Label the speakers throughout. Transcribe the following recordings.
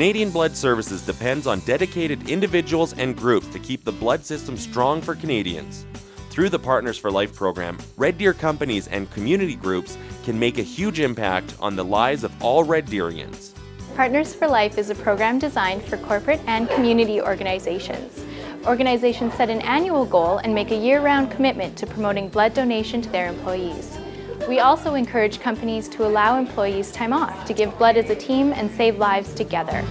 Speaker 1: Canadian Blood Services depends on dedicated individuals and groups to keep the blood system strong for Canadians. Through the Partners for Life program, Red Deer companies and community groups can make a huge impact on the lives of all Red Deerians.
Speaker 2: Partners for Life is a program designed for corporate and community organizations. Organizations set an annual goal and make a year-round commitment to promoting blood donation to their employees. We also encourage companies to allow employees time off to give blood as a team and save lives together.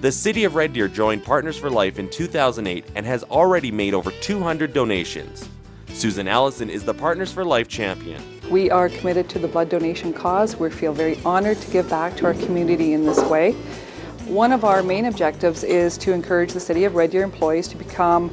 Speaker 1: The City of Red Deer joined Partners for Life in 2008 and has already made over 200 donations. Susan Allison is the Partners for Life champion.
Speaker 3: We are committed to the blood donation cause. We feel very honored to give back to our community in this way. One of our main objectives is to encourage the City of Red Deer employees to become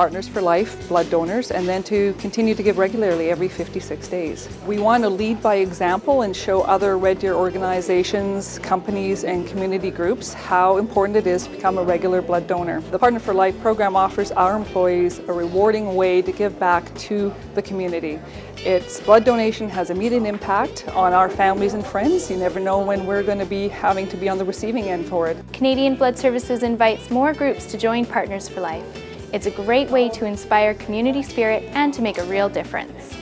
Speaker 3: Partners for Life blood donors and then to continue to give regularly every 56 days. We want to lead by example and show other Red Deer organizations, companies and community groups how important it is to become a regular blood donor. The Partner for Life program offers our employees a rewarding way to give back to the community. Its blood donation has immediate impact on our families and friends. You never know when we're going to be having to be on the receiving end for it.
Speaker 2: Canadian Blood Services invites more groups to join Partners for Life. It's a great way to inspire community spirit and to make a real difference.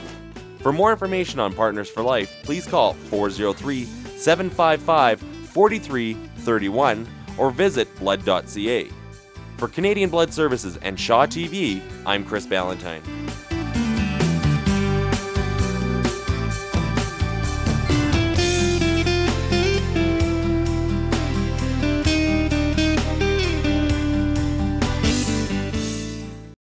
Speaker 1: For more information on Partners for Life, please call 403 755 4331 or visit blood.ca. For Canadian Blood Services and Shaw TV, I'm Chris Ballantyne.